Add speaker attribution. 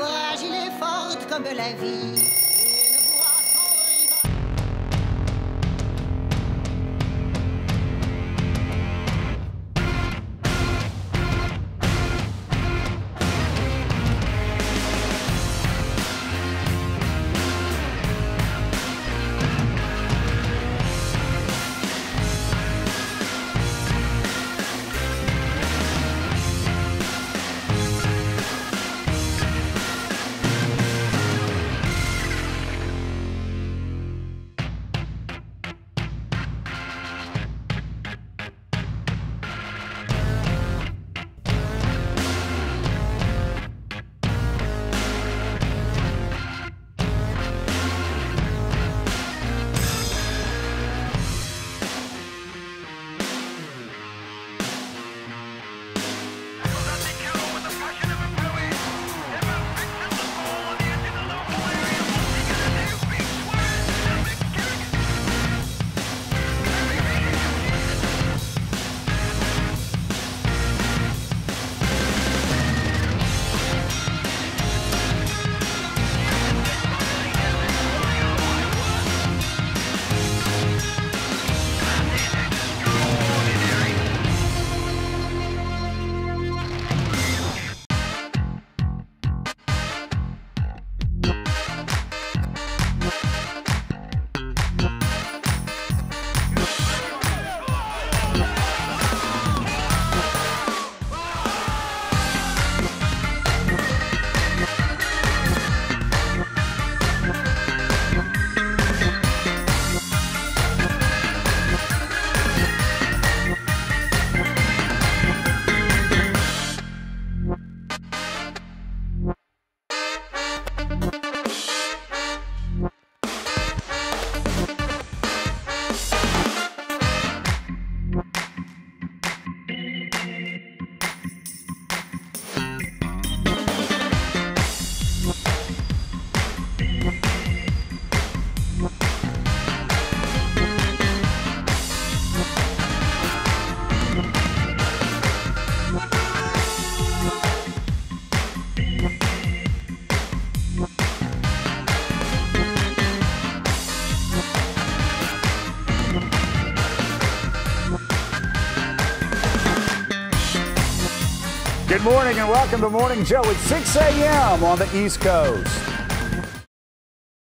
Speaker 1: courage, il est forte comme la vie.
Speaker 2: Good morning and welcome to Morning Joe at 6 a.m. on the East Coast.